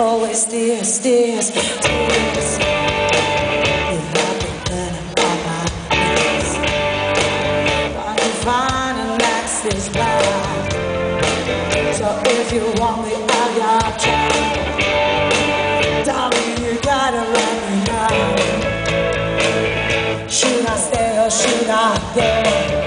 always this, this, this. This life. So if you want me, I got you. Darling, you gotta let me know. Should I stay or should I go?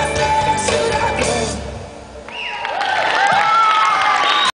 Yeah.